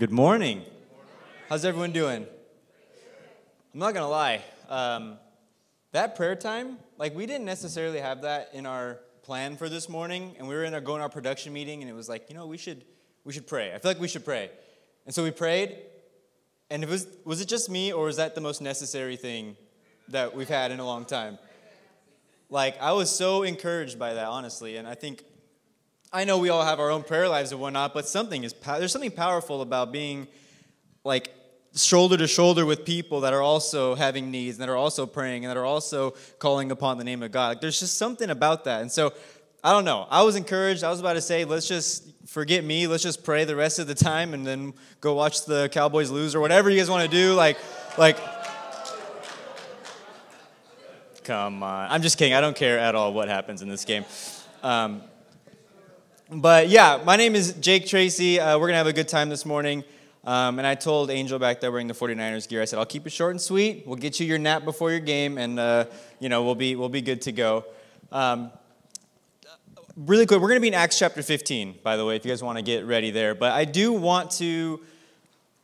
Good morning. How's everyone doing? I'm not gonna lie. Um, that prayer time, like we didn't necessarily have that in our plan for this morning, and we were in our going our production meeting, and it was like, you know, we should we should pray. I feel like we should pray, and so we prayed. And it was was it just me, or was that the most necessary thing that we've had in a long time? Like I was so encouraged by that, honestly, and I think I know we all have our own prayer lives and whatnot, but something is there's something powerful about being like shoulder to shoulder with people that are also having needs and that are also praying and that are also calling upon the name of God. Like, there's just something about that. And so I don't know. I was encouraged. I was about to say, let's just forget me. Let's just pray the rest of the time and then go watch the Cowboys lose or whatever you guys want to do. Like, like. Come on. I'm just kidding. I don't care at all what happens in this game. Um, but yeah, my name is Jake Tracey. Uh, we're going to have a good time this morning. Um, and I told Angel back there wearing the 49ers gear, I said, I'll keep it short and sweet. We'll get you your nap before your game, and, uh, you know, we'll be, we'll be good to go. Um, really quick, we're going to be in Acts chapter 15, by the way, if you guys want to get ready there. But I do want to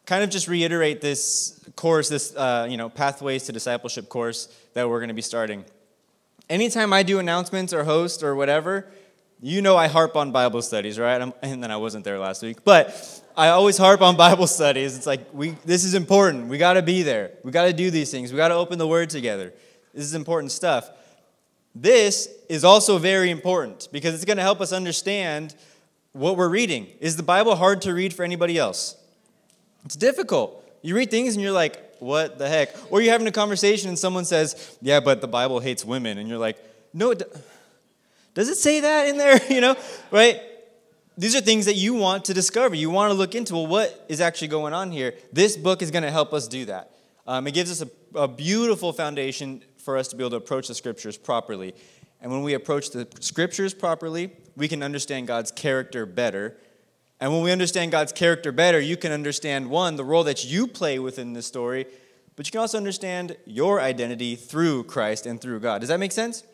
kind of just reiterate this course, this, uh, you know, Pathways to Discipleship course that we're going to be starting. Anytime I do announcements or host or whatever, you know I harp on Bible studies, right? I'm, and then I wasn't there last week, but I always harp on Bible studies. It's like we this is important. We got to be there. We got to do these things. We got to open the Word together. This is important stuff. This is also very important because it's going to help us understand what we're reading. Is the Bible hard to read for anybody else? It's difficult. You read things and you're like, what the heck? Or you're having a conversation and someone says, yeah, but the Bible hates women. And you're like, no, it does it say that in there? you know, right? These are things that you want to discover. You want to look into, well, what is actually going on here? This book is going to help us do that. Um, it gives us a, a beautiful foundation for us to be able to approach the scriptures properly. And when we approach the scriptures properly, we can understand God's character better. And when we understand God's character better, you can understand one, the role that you play within this story, but you can also understand your identity through Christ and through God. Does that make sense?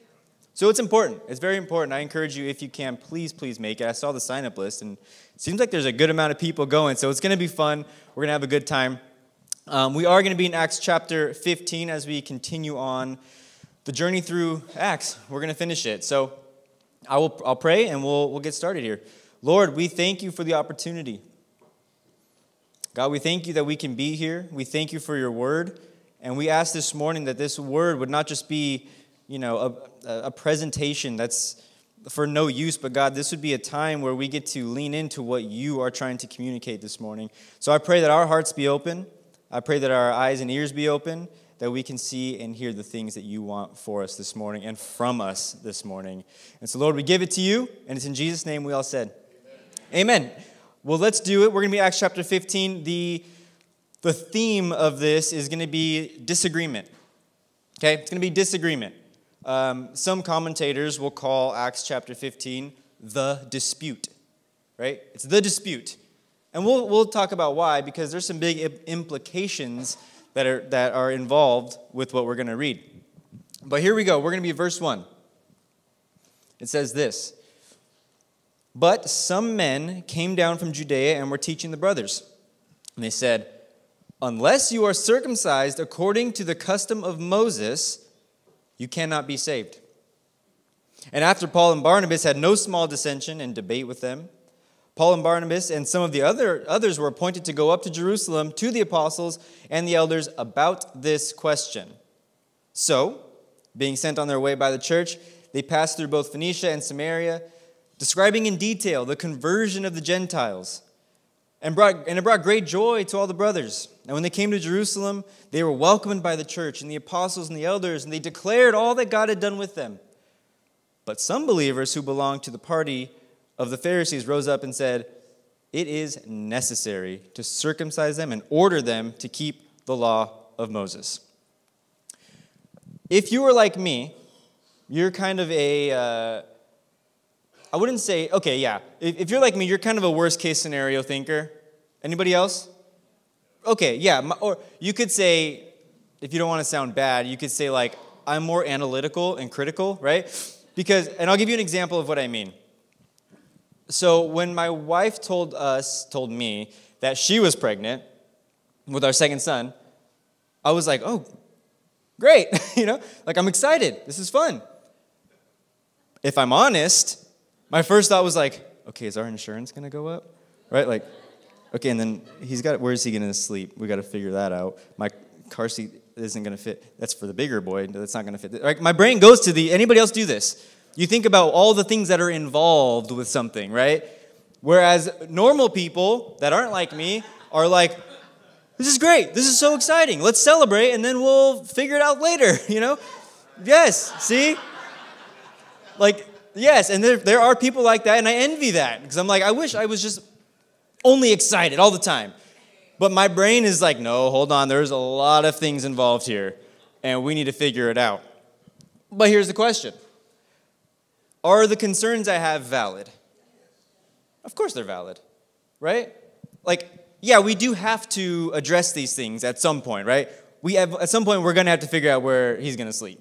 So it's important. It's very important. I encourage you, if you can, please, please make it. I saw the sign up list, and it seems like there's a good amount of people going. So it's going to be fun. We're going to have a good time. Um, we are going to be in Acts chapter 15 as we continue on the journey through Acts. We're going to finish it. So I will, I'll pray, and we'll, we'll get started here. Lord, we thank you for the opportunity. God, we thank you that we can be here. We thank you for your word. And we ask this morning that this word would not just be you know, a, a presentation that's for no use, but God, this would be a time where we get to lean into what you are trying to communicate this morning. So I pray that our hearts be open. I pray that our eyes and ears be open, that we can see and hear the things that you want for us this morning and from us this morning. And so, Lord, we give it to you, and it's in Jesus' name we all said. Amen. Amen. Well, let's do it. We're going to be Acts chapter 15. The, the theme of this is going to be disagreement. Okay? It's going to be disagreement. Um, some commentators will call Acts chapter 15 the dispute, right? It's the dispute. And we'll, we'll talk about why, because there's some big implications that are, that are involved with what we're going to read. But here we go. We're going to be verse 1. It says this But some men came down from Judea and were teaching the brothers. And they said, Unless you are circumcised according to the custom of Moses, you cannot be saved. And after Paul and Barnabas had no small dissension and debate with them, Paul and Barnabas and some of the other others were appointed to go up to Jerusalem to the apostles and the elders about this question. So, being sent on their way by the church, they passed through both Phoenicia and Samaria, describing in detail the conversion of the Gentiles and, brought, and it brought great joy to all the brothers. And when they came to Jerusalem, they were welcomed by the church and the apostles and the elders, and they declared all that God had done with them. But some believers who belonged to the party of the Pharisees rose up and said, It is necessary to circumcise them and order them to keep the law of Moses. If you were like me, you're kind of a. Uh, I wouldn't say, okay, yeah. If, if, you're like me, you're kind of a worst case scenario thinker. Anybody else? Okay, yeah. My, or you could say, if you don't want to sound bad, you could say, like, I'm more analytical and critical, right? Because, and I'll give you an example of what I mean. So when my wife told us, told me that she was pregnant with our second son, I was like, oh, great. you know, like I'm excited. This is fun. If I'm honest, my first thought was like, okay, is our insurance to go up? Right? Like, okay, and then he's got, where is he to sleep? We got to figure that out. My car seat isn't to fit. That's for the bigger boy. That's not to fit. My brain goes to the, anybody else do this? You think about all the things that are involved with something, right? Whereas normal people that aren't like me are like, this is great. This is so exciting. Let's celebrate and then we'll figure it out later, you know? Yes, see? Like, yes, and there, there are people like that, and I envy that because I'm like, I wish I was just only excited all the time. But my brain is like, no, hold on, there's a lot of things involved here, and we need to figure it out. But here's the question Are the concerns I have valid? Of course they're valid, right? Like, yeah, we do have to address these things at some point, right? We have, at some point, we're gonna have to figure out where he's gonna sleep.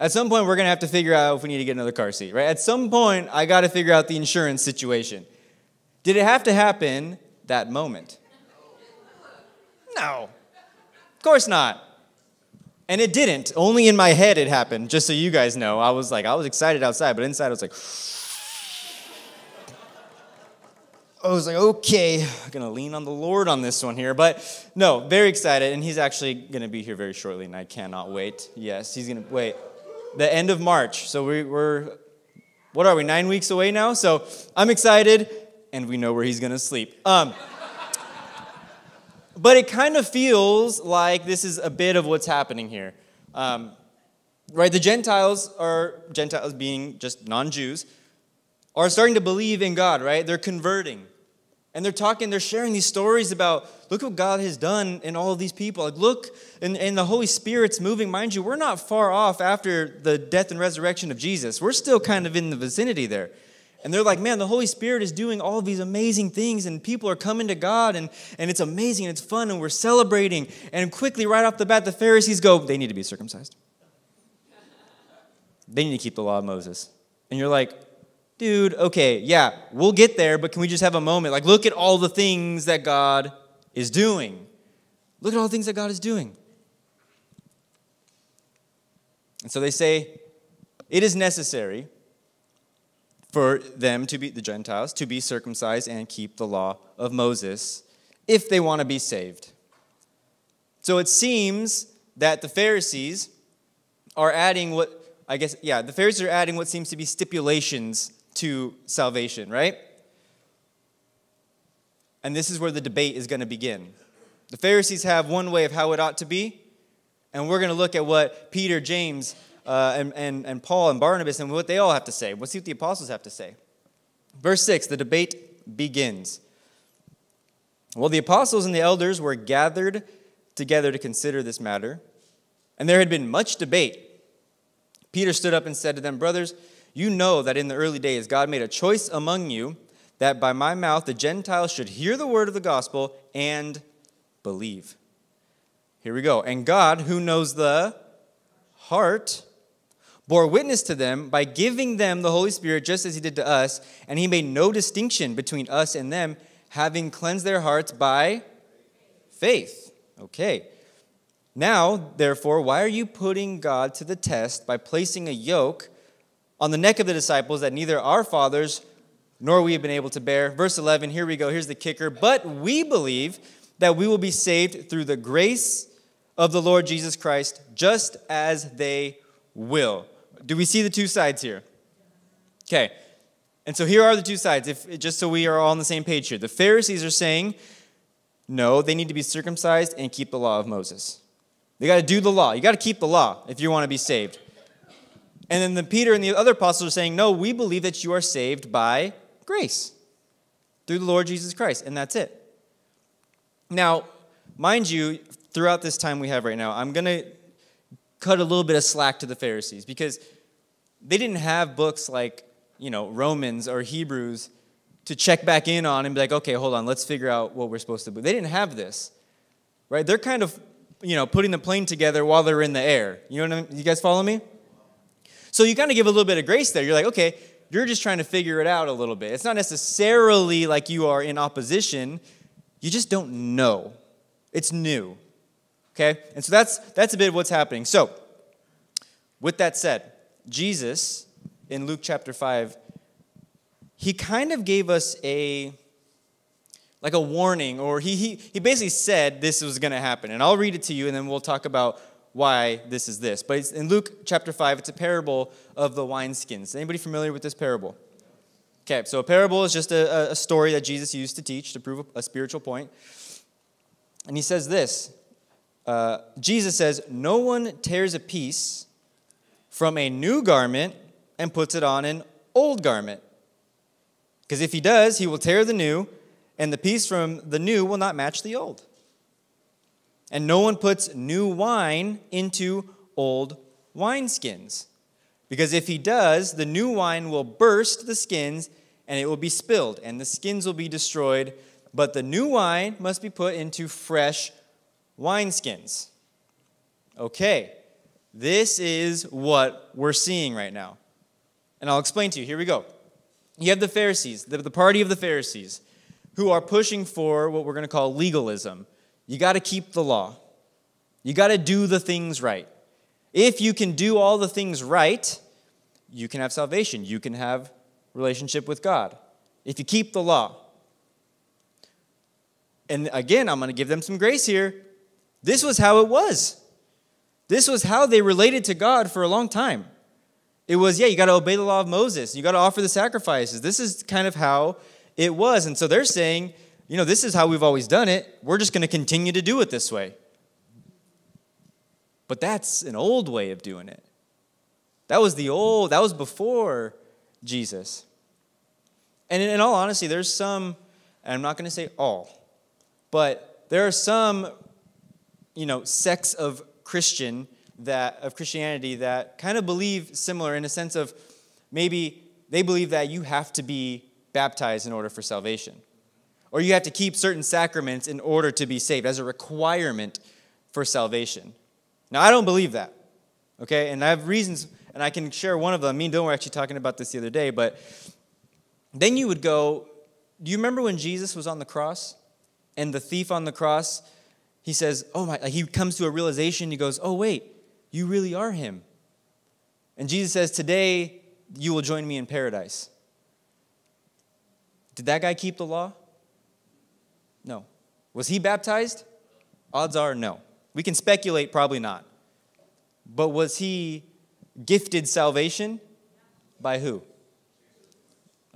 At some point, we're gonna have to figure out if we need to get another car seat, right? At some point, I gotta figure out the insurance situation. Did it have to happen that moment? No. Of course not. And it didn't. Only in my head it happened, just so you guys know. I was like, I was excited outside, but inside I was like, I was like, okay, I'm gonna lean on the Lord on this one here. But no, very excited. And he's actually gonna be here very shortly, and I cannot wait. Yes, he's gonna wait. The end of March. So we, we're, what are we, nine weeks away now? So I'm excited, and we know where he's gonna sleep. Um, but it kind of feels like this is a bit of what's happening here. Um, right? The Gentiles are, Gentiles being just non Jews, are starting to believe in God, right? They're converting. And they're talking, they're sharing these stories about look what God has done in all of these people. Like, look, and, and the Holy Spirit's moving. Mind you, we're not far off after the death and resurrection of Jesus. We're still kind of in the vicinity there. And they're like, man, the Holy Spirit is doing all these amazing things, and people are coming to God, and, and it's amazing, and it's fun, and we're celebrating. And quickly, right off the bat, the Pharisees go, they need to be circumcised. They need to keep the law of Moses. And you're like, dude, okay, yeah, we'll get there, but can we just have a moment? Like, look at all the things that God is doing. Look at all the things that God is doing. And so they say, it is necessary for them to be, the Gentiles, to be circumcised and keep the law of Moses if they want to be saved. So it seems that the Pharisees are adding what, I guess, yeah, the Pharisees are adding what seems to be stipulations to salvation, right? And this is where the debate is going to begin. The Pharisees have one way of how it ought to be, and we're going to look at what Peter, James, uh, and, and, and Paul and Barnabas and what they all have to say. We'll see what the apostles have to say. Verse 6, the debate begins. Well, the apostles and the elders were gathered together to consider this matter, and there had been much debate. Peter stood up and said to them, Brothers, you know that in the early days God made a choice among you that by my mouth the Gentiles should hear the word of the gospel and believe. Here we go. And God, who knows the heart, bore witness to them by giving them the Holy Spirit just as he did to us, and he made no distinction between us and them, having cleansed their hearts by faith. Okay. Now, therefore, why are you putting God to the test by placing a yoke on the neck of the disciples that neither our fathers nor we have been able to bear. Verse 11, here we go. Here's the kicker. But we believe that we will be saved through the grace of the Lord Jesus Christ, just as they will. Do we see the two sides here? Okay. And so here are the two sides, if, just so we are all on the same page here. The Pharisees are saying, no, they need to be circumcised and keep the law of Moses. They got to do the law. You got to keep the law if you want to be saved. And then the Peter and the other apostles are saying, No, we believe that you are saved by grace through the Lord Jesus Christ, and that's it. Now, mind you, throughout this time we have right now, I'm going to cut a little bit of slack to the Pharisees because they didn't have books like, you know, Romans or Hebrews to check back in on and be like, okay, hold on, let's figure out what we're supposed to do. They didn't have this, right? They're kind of, you know, putting the plane together while they're in the air. You know what I mean? You guys follow me? So you kind of give a little bit of grace there. You're like, okay, you're just trying to figure it out a little bit. It's not necessarily like you are in opposition. You just don't know. It's new. Okay? And so that's that's a bit of what's happening. So, with that said, Jesus in Luke chapter 5 he kind of gave us a like a warning or he he, he basically said this was going to happen. And I'll read it to you and then we'll talk about why this is this. But in Luke chapter 5, it's a parable of the wineskins. Anybody familiar with this parable? Okay, so a parable is just a, a story that Jesus used to teach to prove a, spiritual point. And he says this uh, Jesus says, No one tears a piece from a new garment and puts it on an old garment. Because if he does, he will tear the new, and the piece from the new will not match the old. And no one puts new wine into old wineskins. Because if he does, the new wine will burst the skins and it will be spilled, and the skins will be destroyed. But the new wine must be put into fresh wineskins. Okay, this is what we're seeing right now. And I'll explain to you. Here we go. You have the Pharisees, the, the party of the Pharisees, who are pushing for what we're going to call legalism. You got to keep the law. You got to do the things right. If you can do all the things right, you can have salvation. You can have relationship with God. If you keep the law. And again, I'm going to give them some grace here. This was how it was. This was how they related to God for a long time. It was, yeah, you got to obey the law of Moses. You got to offer the sacrifices. This is kind of how it was. And so they're saying, you know, this is how we've always done it. We're just going to continue to do it this way. But that's an old way of doing it. That was the old, that was before Jesus. And in, all honesty, there's some, and I'm not going to say all, but there are some, you know, sects of Christian that of Christianity that kind of believe similar in a sense of maybe they believe that you have to be baptized in order for salvation or you have to keep certain sacraments in order to be saved as a requirement for salvation. Now, I don't believe that, okay? And I have reasons, and I can share one of them. Me and Dylan were actually talking about this the other day, but then you would go, do you remember when Jesus was on the cross? And the thief on the cross, he says, oh my, he comes to a realization, he goes, oh wait, you really are him. And Jesus says, today you will join me in paradise. Did that guy keep the law? Was he baptized? Odds are no. We can speculate, probably not. But was he gifted salvation? By who?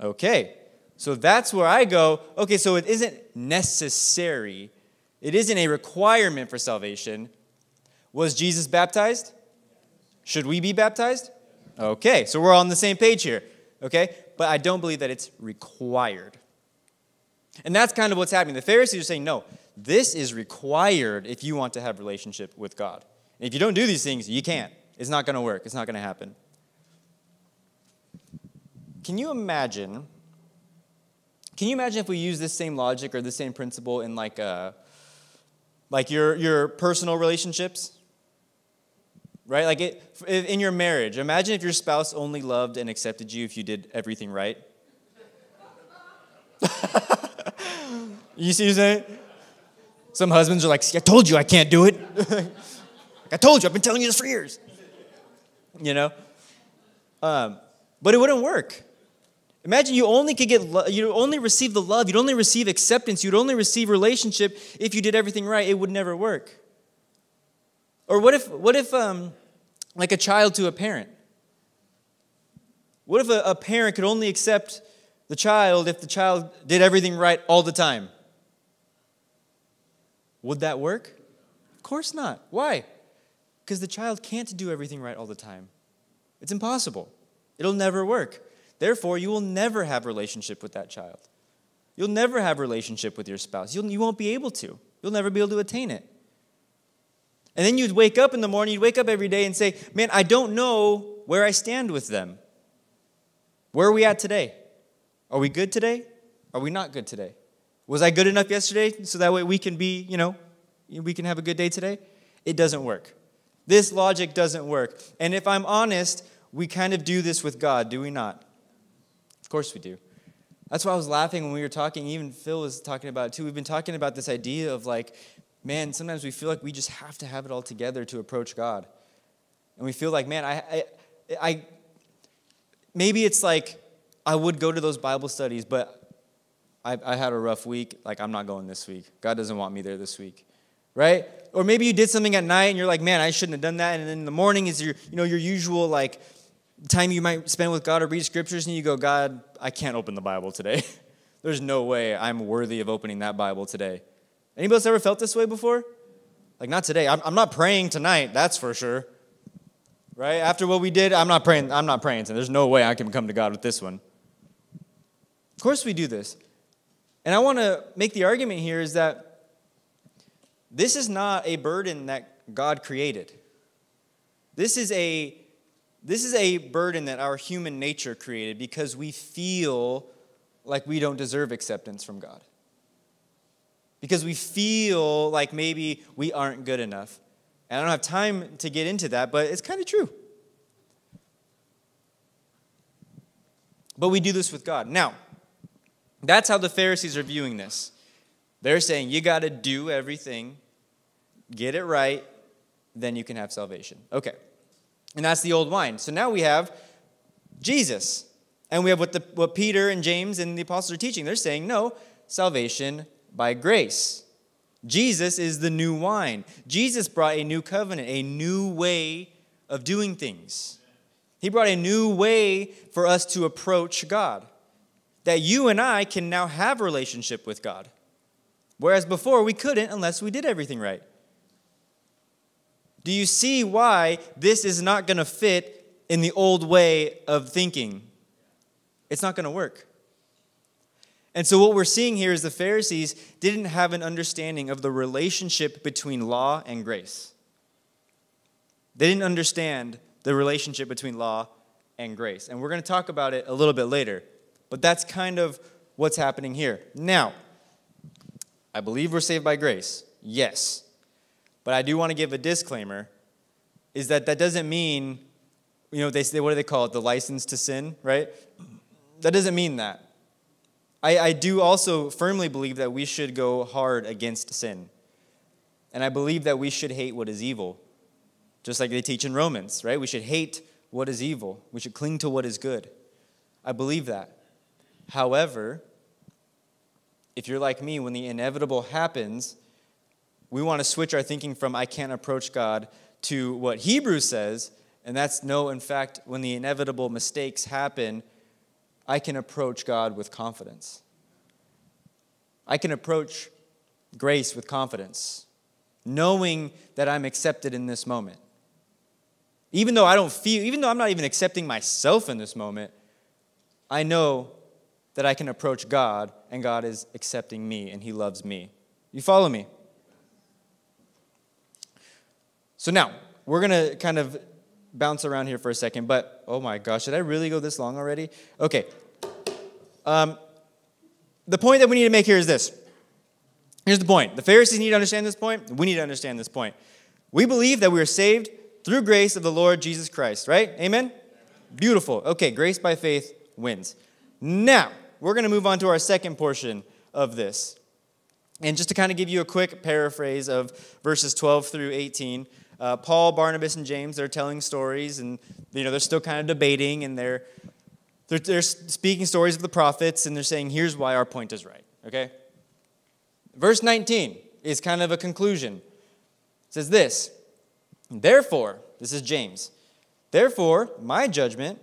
Okay. So that's where I go. Okay, so it isn't necessary, it isn't a requirement for salvation. Was Jesus baptized? Should we be baptized? Okay, so we're on the same page here. Okay? But I don't believe that it's required. And that's kind of what's happening. The Pharisees are saying, no, this is required if you want to have relationship with God. And if you don't do these things, you can't. It's not going to work. It's not going to happen. Can you imagine? Can you imagine if we use this same logic or the same principle in like a, uh, like your your personal relationships? Right? Like it, in your marriage. Imagine if your spouse only loved and accepted you if you did everything right. You see what I'm saying? Some husbands are like, I told you I can't do it. I told you, I've been telling you this for years. You know? Um, but it wouldn't work. Imagine you only could get, lo- you only receive the love, you'd only receive acceptance, you'd only receive relationship if you did everything right. It would never work. Or what if, what if, um, like a child to a parent? What if a, a parent could only accept the child if the child did everything right all the time? Would that work? Of course not. Why? Because the child can't do everything right all the time. It's impossible. It'll never work. Therefore, you will never have relationship with that child. You'll never have relationship with your spouse. You'll, you won't be able to. You'll never be able to attain it. And then you'd wake up in the morning, you'd wake up every day and say, Man, I don't know where I stand with them. Where are we at today? Are we good today? Are we not good today? Was I good enough yesterday so that way we can be, you know, we can have a good day today? It doesn't work. This logic doesn't work. And if I'm honest, we kind of do this with God, do we not? Of course we do. That's why I was laughing when we were talking. Even Phil was talking about it too. We've been talking about this idea of like, man, sometimes we feel like we just have to have it all together to approach God. And we feel like, man, I, I, I maybe it's like I would go to those Bible studies, but I, I had a rough week. Like, I'm not going this week. God doesn't want me there this week. Right? Or maybe you did something at night and you're like, man, I shouldn't have done that. And then in the morning is your, you know, your usual like time you might spend with God or read scriptures, and you go, God, I can't open the Bible today. There's no way I'm worthy of opening that Bible today. Anybody else ever felt this way before? Like, not today. I'm, I'm not praying tonight, that's for sure. Right? After what we did, I'm not praying. I'm not praying. So there's no way I can come to God with this one. Of course, we do this. And I want to make the argument here is that this is not a burden that God created. This is a this is a burden that our human nature created because we feel like we don't deserve acceptance from God. Because we feel like maybe we aren't good enough. And I don't have time to get into that, but it's kind of true. But we do this with God. Now, that's how the Pharisees are viewing this. They're saying, you got to do everything, get it right, then you can have salvation. Okay. And that's the old wine. So now we have Jesus. And we have what, the, what Peter and James and the apostles are teaching. They're saying, no, salvation by grace. Jesus is the new wine. Jesus brought a new covenant, a new way of doing things. He brought a new way for us to approach God that you and I can now have a relationship with God. Whereas before we couldn't unless we did everything right. Do you see why this is not going to fit in the old way of thinking? It's not going to work. And so, what we're seeing here is the Pharisees didn't have an understanding of the relationship between law and grace. They didn't understand the relationship between law and grace. And we're going to talk about it a little bit later. But that's kind of what's happening here. Now, I believe we're saved by grace. Yes. But I do want to give a disclaimer is that that doesn't mean, you know, they say, what do they call it? The license to sin, right? That doesn't mean that. I, I do also firmly believe that we should go hard against sin. And I believe that we should hate what is evil, just like they teach in Romans, right? We should hate what is evil, we should cling to what is good. I believe that. However, if you're like me, when the inevitable happens, we want to switch our thinking from I can't approach God to what Hebrews says, and that's no, in fact, when the inevitable mistakes happen, I can approach God with confidence. I can approach grace with confidence, knowing that I'm accepted in this moment. Even though I don't feel, even though I'm not even accepting myself in this moment, I know that I can approach God and God is accepting me and He loves me. You follow me? So now, we're going to kind of bounce around here for a second, but oh my gosh, did I really go this long already? Okay. Um, the point that we need to make here is this. Here's the point. The Pharisees need to understand this point. We need to understand this point. We believe that we are saved through grace of the Lord Jesus Christ, right? Amen? Beautiful. Okay, grace by faith wins. Now, we're going to move on to our second portion of this. And just to kind of give you a quick paraphrase of verses 12 through 18, uh, Paul, Barnabas, and James, they're telling stories, and you know they're still kind of debating, and they're, they're, they're speaking stories of the prophets, and they're saying, here's why our point is right, okay? Verse 19 is kind of a conclusion. It says this, Therefore, this is James, therefore, my judgment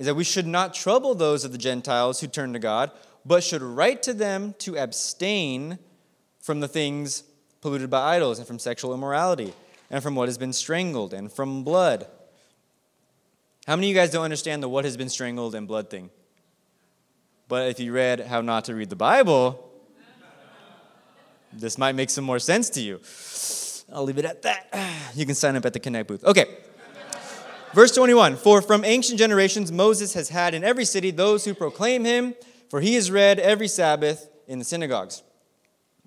is that we should not trouble those of the Gentiles who turn to God, but should write to them to abstain from the things polluted by idols, and from sexual immorality, and from what has been strangled, and from blood. How many of you guys don't understand the what has been strangled and blood thing? But if you read How Not to Read the Bible, this might make some more sense to you. I'll leave it at that. You can sign up at the Connect booth. Okay. Verse 21 For from ancient generations Moses has had in every city those who proclaim him, for he is read every Sabbath in the synagogues.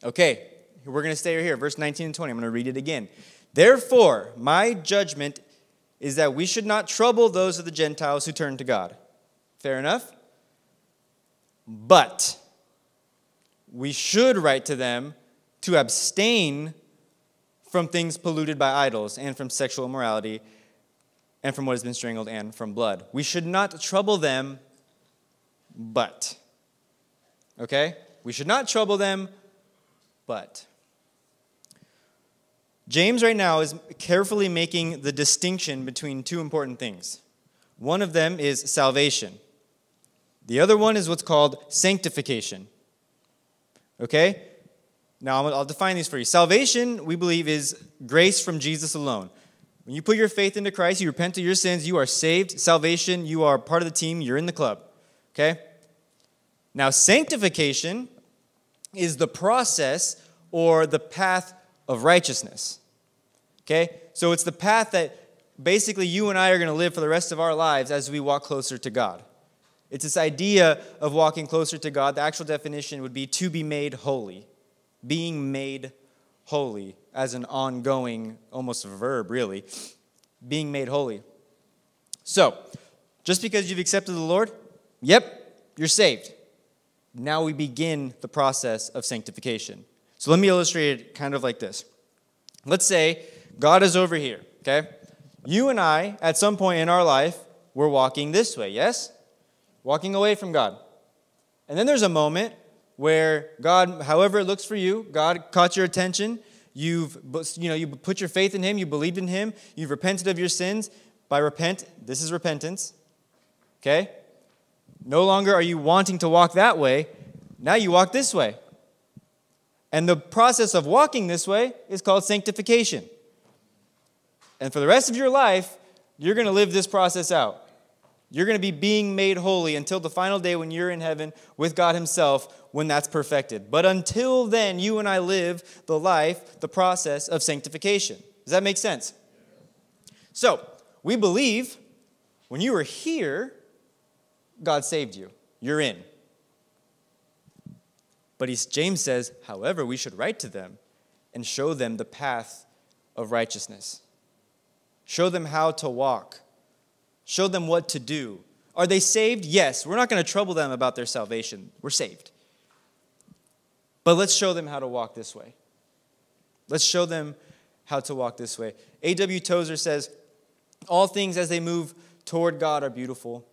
Okay, we're going to stay right here. Verse 19 and 20. I'm going to read it again. Therefore, my judgment is that we should not trouble those of the Gentiles who turn to God. Fair enough? But we should write to them to abstain from things polluted by idols and from sexual immorality and from what has been strangled and from blood. We should not trouble them, but. Okay? We should not trouble them, but. James, right now, is carefully making the distinction between two important things. One of them is salvation, the other one is what's called sanctification. Okay? Now, I'll define these for you. Salvation, we believe, is grace from Jesus alone. When you put your faith into Christ, you repent of your sins, you are saved. Salvation, you are part of the team, you're in the club. Okay? Now, sanctification is the process or the path of righteousness. Okay? So it's the path that basically you and I are going to live for the rest of our lives as we walk closer to God. It's this idea of walking closer to God. The actual definition would be to be made holy, being made holy as an ongoing, almost a verb, really, being made holy. So, just because you've accepted the Lord, yep, you're saved. Now we begin the process of sanctification. So let me illustrate it kind of like this. Let's say God is over here, okay? You and I, at some point in our life, we're walking this way, yes? Walking away from God. And then there's a moment where God, however it looks for you, God caught your attention. You've, you know, you put your faith in Him, you believed in Him, you've repented of your sins. By repent, this is repentance. Okay? No longer are you wanting to walk that way. Now you walk this way. And the process of walking this way is called sanctification. And for the rest of your life, you're going to live this process out. You're going to be being made holy until the final day when you're in heaven with God Himself when that's perfected. But until then, you and I live the life, the process of sanctification. Does that make sense? So, we believe when you were here, God saved you. You're in. But James says, however, we should write to them and show them the path of righteousness. Show them how to walk. Show them what to do. Are they saved? Yes. We're not going to trouble them about their salvation. We're saved. But let's show them how to walk this way. Let's show them how to walk this way. A.W. Tozer says, All things as they move toward God are beautiful,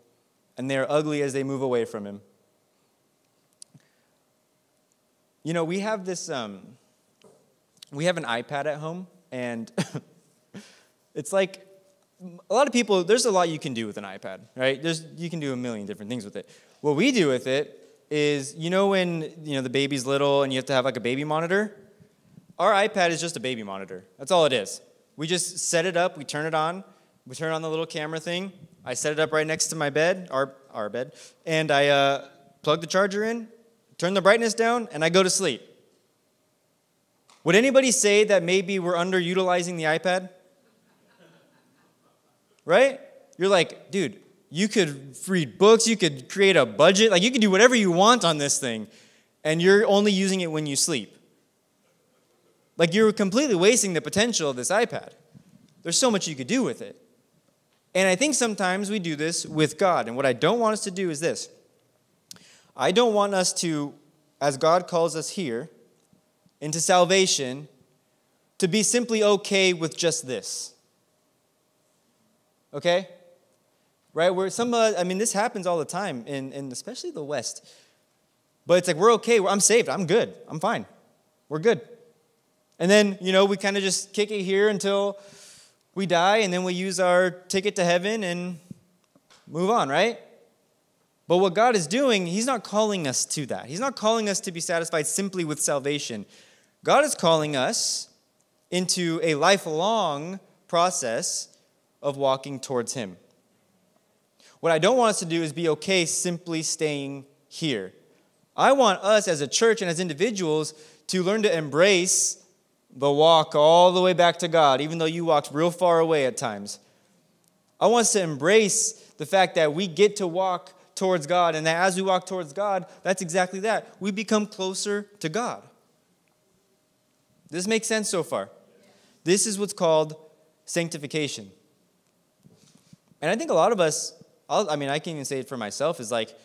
and they are ugly as they move away from Him. You know, we have this, um, we have an iPad at home, and it's like a lot of people, there's a lot you can do with an iPad, right? There's, you can do a million different things with it. What we do with it is, you know, when you know the baby's little and you have to have like a baby monitor. Our iPad is just a baby monitor. That's all it is. We just set it up, we turn it on, we turn on the little camera thing. I set it up right next to my bed, our our bed, and I uh, plug the charger in, turn the brightness down, and I go to sleep. Would anybody say that maybe we're underutilizing the iPad? Right? You're like, dude, you could read books, you could create a budget, like you could do whatever you want on this thing, and you're only using it when you sleep. Like you're completely wasting the potential of this iPad. There's so much you could do with it. And I think sometimes we do this with God. And what I don't want us to do is this I don't want us to, as God calls us here, into salvation, to be simply okay with just this okay? Right? Where some, uh, I mean, this happens all the time, in, in especially the West. But it's like, we're okay. I'm saved. I'm good. I'm fine. We're good. And then, you know, we kind of just kick it here until we die, and then we use our ticket to heaven and move on, right? But what God is doing, He's not calling us to that. He's not calling us to be satisfied simply with salvation. God is calling us into a lifelong process of walking towards Him. What I don't want us to do is be okay simply staying here. I want us as a church and as individuals to learn to embrace the walk all the way back to God, even though you walked real far away at times. I want us to embrace the fact that we get to walk towards God, and that as we walk towards God, that's exactly that. We become closer to God. This makes sense so far. This is what's called sanctification. And I think a lot of us, i mean, I can even say it for myself, is like,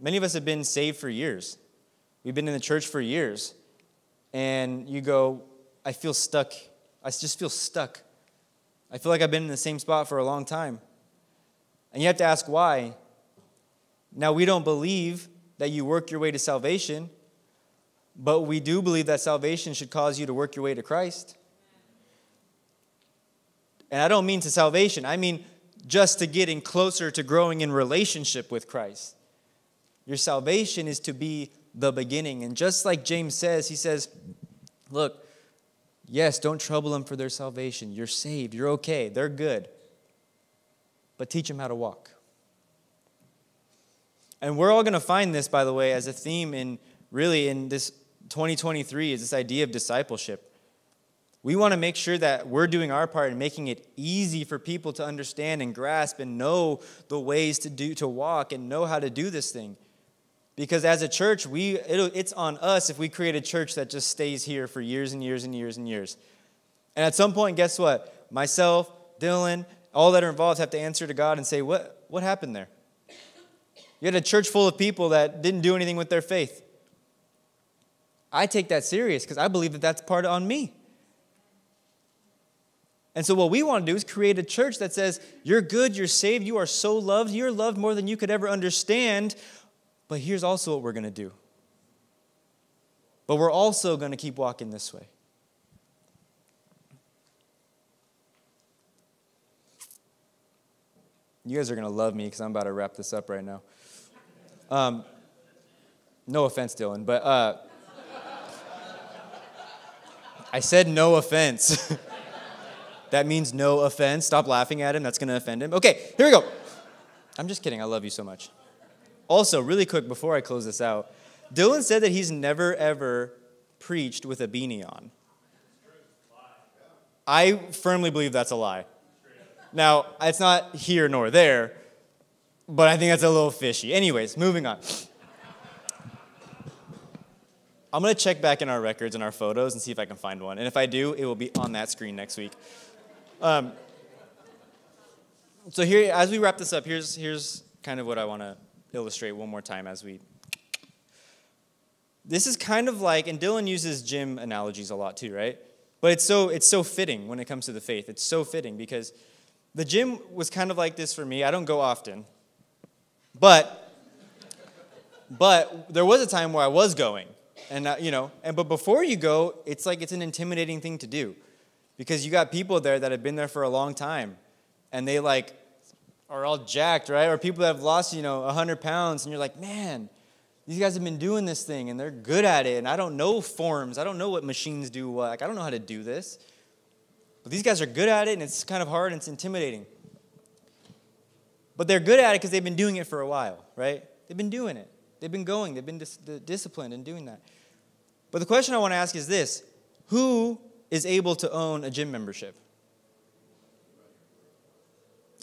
many of us have been saved for years. We've been in the church for years. And you go, I feel stuck. I just feel stuck. I feel like I've been in the same spot for a long time. And you have to ask why. Now, we don't believe that you work your way to salvation, but we do believe that salvation should cause you to work your way to Christ. And I don't mean to salvation, I mean just to getting closer to growing in relationship with Christ. Your salvation is to be the beginning. And just like James says, he says, Look, yes, don't trouble them for their salvation. You're saved, you're okay, they're good. But teach them how to walk. And we're all going to find this, by the way, as a theme in really in this 2023 is this idea of discipleship. We want to make sure that we're doing our part in making it easy for people to understand and grasp and know the ways to do to walk and know how to do this thing. Because as a church, we it's on us if we create a church that just stays here for years and years and years and years. And at some point, guess what? Myself, Dylan, all that are involved have to answer to God and say, "What what happened there?" You had a church full of people that didn't do anything with their faith. I take that serious because I believe that that's part on me. And so, what we want to do is create a church that says, You're good, you're saved, you are so loved, you're loved more than you could ever understand. But here's also what we're going to do. But we're also going to keep walking this way. You guys are going to love me because I'm about to wrap this up right now. Um, no offense, Dylan, but uh, I said no offense. That means no offense. Stop laughing at him. That's going to offend him. Okay, here we go. I'm just kidding. I love you so much. Also, really quick before I close this out, Dylan said that he's never ever preached with a beanie on. I firmly believe that's a lie. Now, it's not here nor there, but I think that's a little fishy. Anyways, moving on. I'm going to check back in our records and our photos and see if I can find one. And if I do, it will be on that screen next week. Um, so here, as we wrap this up, here's here's kind of what I want to illustrate one more time as we. This is kind of like, and Dylan uses gym analogies a lot too, right? But it's so it's so fitting when it comes to the faith. It's so fitting because the gym was kind of like this for me. I don't go often, but but there was a time where I was going, and uh, you know, and but before you go, it's like it's an intimidating thing to do because you got people there that have been there for a long time and they like are all jacked, right? Or people that have lost, you know, 100 pounds and you're like, man, these guys have been doing this thing and they're good at it and I don't know forms. I don't know what machines do. Like, I don't know how to do this. But these guys are good at it and it's kind of hard and it's intimidating. But they're good at it because they've been doing it for a while, right? They've been doing it. They've been going. They've been dis- disciplined in doing that. But the question I want to ask is this Who is able to own a gym membership?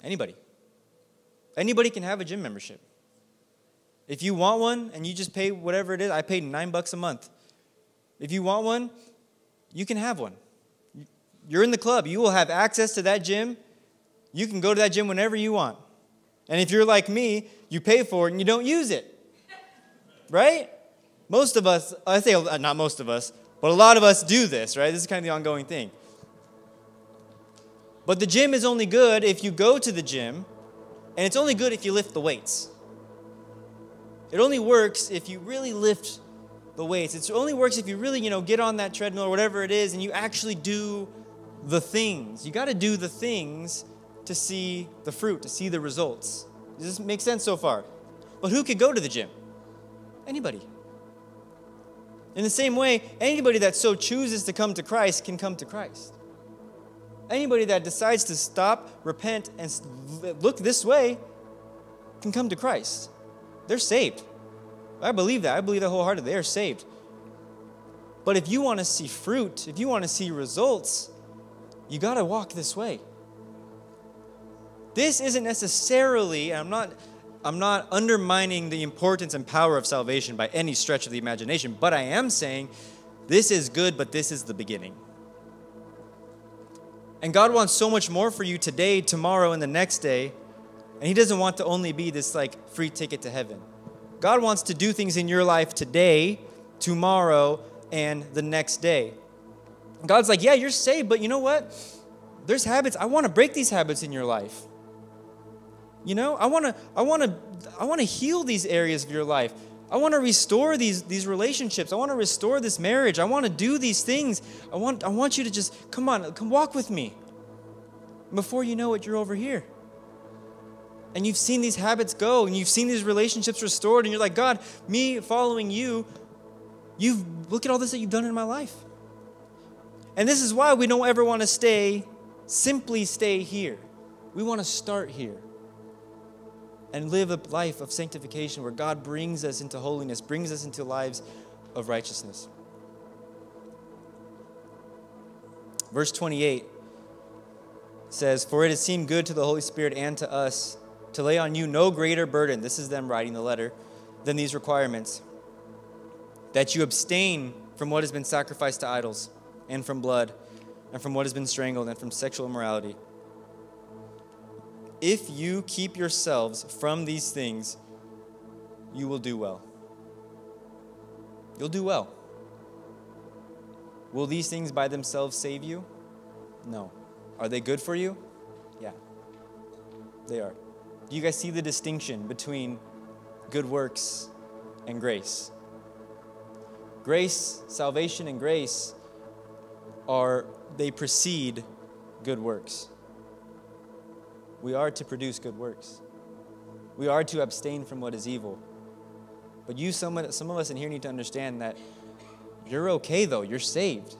Anybody. Anybody can have a gym membership. If you want one and you just pay whatever it is, I paid nine bucks a month. If you want one, you can have one. You're in the club, you will have access to that gym. You can go to that gym whenever you want. And if you're like me, you pay for it and you don't use it. Right? Most of us, I say uh, not most of us, but a lot of us do this, right? This is kind of the ongoing thing. But the gym is only good if you go to the gym, and it's only good if you lift the weights. It only works if you really lift the weights. It only works if you really, you know, get on that treadmill or whatever it is and you actually do the things. You got to do the things to see the fruit, to see the results. Does this make sense so far? But who could go to the gym? Anybody. In the same way, anybody that so chooses to come to Christ can come to Christ. Anybody that decides to stop, repent, and look this way can come to Christ. They're saved. I believe that. I believe that wholeheartedly. They are saved. But if you want to see fruit, if you want to see results, you got to walk this way. This isn't necessarily, I'm not I'm not undermining the importance and power of salvation by any stretch of the imagination, but I am saying this is good, but this is the beginning. And God wants so much more for you today, tomorrow, and the next day. And He doesn't want to only be this like free ticket to heaven. God wants to do things in your life today, tomorrow, and the next day. God's like, yeah, you're saved, but you know what? There's habits. I want to break these habits in your life. You know, I want to I want to I want to heal these areas of your life. I want to restore these these relationships. I want to restore this marriage. I want to do these things. I want I want you to just come on, come walk with me. Before you know it, you're over here. And you've seen these habits go and you've seen these relationships restored and you're like, "God, me following you, you've look at all this that you've done in my life." And this is why we don't ever want to stay simply stay here. We want to start here and live a life of sanctification where God brings us into holiness, brings us into lives of righteousness. Verse 28 says, For it has seemed good to the Holy Spirit and to us to lay on you no greater burden, this is them writing the letter, than these requirements that you abstain from what has been sacrificed to idols, and from blood, and from what has been strangled, and from sexual immorality. If you keep yourselves from these things, you will do well. You'll do well. Will these things by themselves save you? No. Are they good for you? Yeah. They are. Do you guys see the distinction between good works and grace? Grace, salvation, and grace are, they precede good works. We are to produce good works. We are to abstain from what is evil. But you, some, some of us in here need to understand that you're okay, though. You're saved.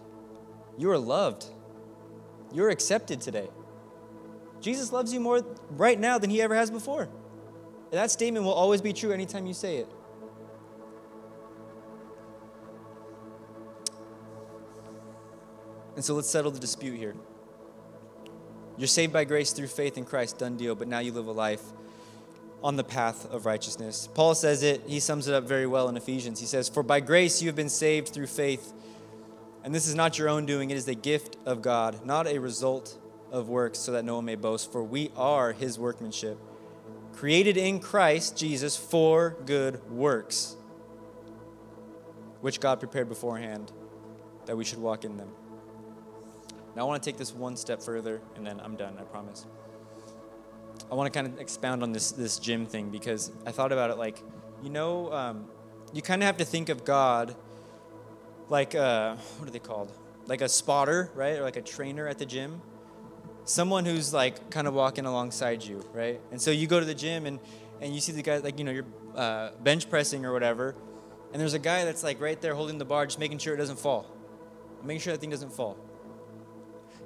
You are loved. You're accepted today. Jesus loves you more right now than he ever has before. And that statement will always be true anytime you say it. And so let's settle the dispute here. You're saved by grace through faith in Christ, done deal, but now you live a life on the path of righteousness. Paul says it, he sums it up very well in Ephesians. He says, For by grace you have been saved through faith, and this is not your own doing, it is the gift of God, not a result of works, so that no one may boast. For we are his workmanship, created in Christ Jesus for good works, which God prepared beforehand that we should walk in them. Now, I want to take this one step further, and then I'm done, I promise. I want to kind of expound on this, this gym thing because I thought about it like, you know, um, you kind of have to think of God like, a, what are they called? Like a spotter, right? Or like a trainer at the gym. Someone who's like kind of walking alongside you, right? And so you go to the gym and, and you see the guy, like, you know, you're uh, bench pressing or whatever, and there's a guy that's like right there holding the bar, just making sure it doesn't fall, making sure that thing doesn't fall.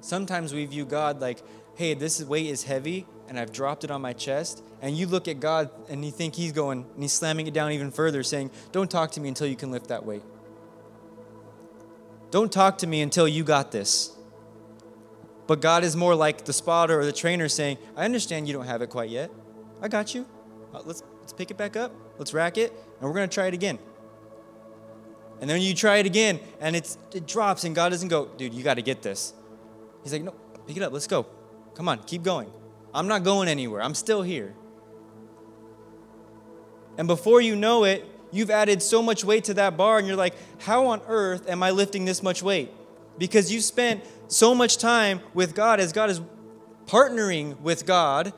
Sometimes we view God like, hey, this weight is heavy and I've dropped it on my chest. And you look at God and you think He's going and He's slamming it down even further, saying, Don't talk to me until you can lift that weight. Don't talk to me until you got this. But God is more like the spotter or the trainer saying, I understand you don't have it quite yet. I got you. Uh, let's, let's pick it back up. Let's rack it. And we're going to try it again. And then you try it again and it's, it drops and God doesn't go, dude, you got to get this. He's like, no, pick it up. Let's go. Come on, keep going. I'm not going anywhere. I'm still here. And before you know it, you've added so much weight to that bar, and you're like, how on earth am I lifting this much weight? Because you spent so much time with God as God is partnering with God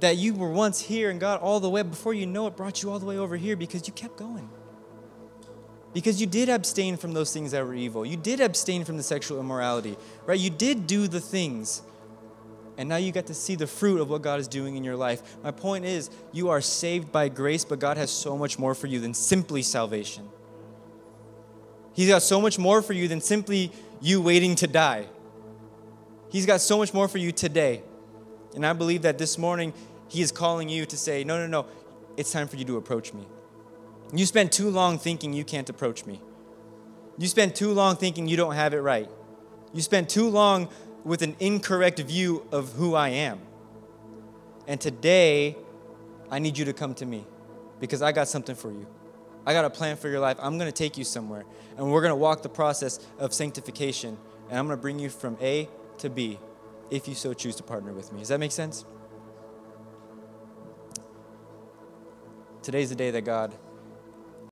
that you were once here and God all the way before you know it brought you all the way over here because you kept going. Because you did abstain from those things that were evil. You did abstain from the sexual immorality, right? You did do the things. And now you get to see the fruit of what God is doing in your life. My point is, you are saved by grace, but God has so much more for you than simply salvation. He's got so much more for you than simply you waiting to die. He's got so much more for you today. And I believe that this morning, He is calling you to say, No, no, no, it's time for you to approach me. You spend too long thinking you can't approach me. You spend too long thinking you don't have it right. You spend too long with an incorrect view of who I am. And today, I need you to come to me because I got something for you. I got a plan for your life. I'm going to take you somewhere. And we're going to walk the process of sanctification. And I'm going to bring you from A to B if you so choose to partner with me. Does that make sense? Today's the day that God